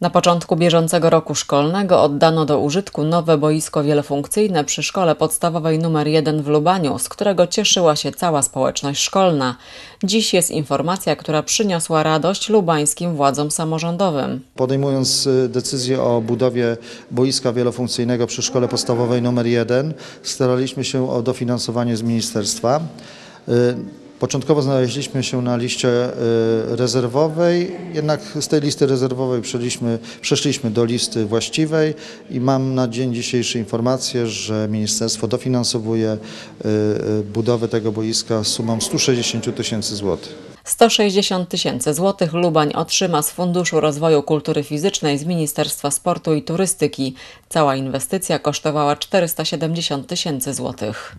Na początku bieżącego roku szkolnego oddano do użytku nowe boisko wielofunkcyjne przy szkole podstawowej nr 1 w Lubaniu, z którego cieszyła się cała społeczność szkolna. Dziś jest informacja, która przyniosła radość lubańskim władzom samorządowym. Podejmując y, decyzję o budowie boiska wielofunkcyjnego przy szkole podstawowej nr 1, staraliśmy się o dofinansowanie z ministerstwa. Początkowo znaleźliśmy się na liście y, rezerwowej, jednak z tej listy rezerwowej przeszliśmy, przeszliśmy do listy właściwej i mam na dzień dzisiejszy informację, że ministerstwo dofinansowuje y, y, budowę tego boiska sumą 160 tysięcy złotych. 160 tysięcy złotych Lubań otrzyma z Funduszu Rozwoju Kultury Fizycznej z Ministerstwa Sportu i Turystyki. Cała inwestycja kosztowała 470 tysięcy złotych.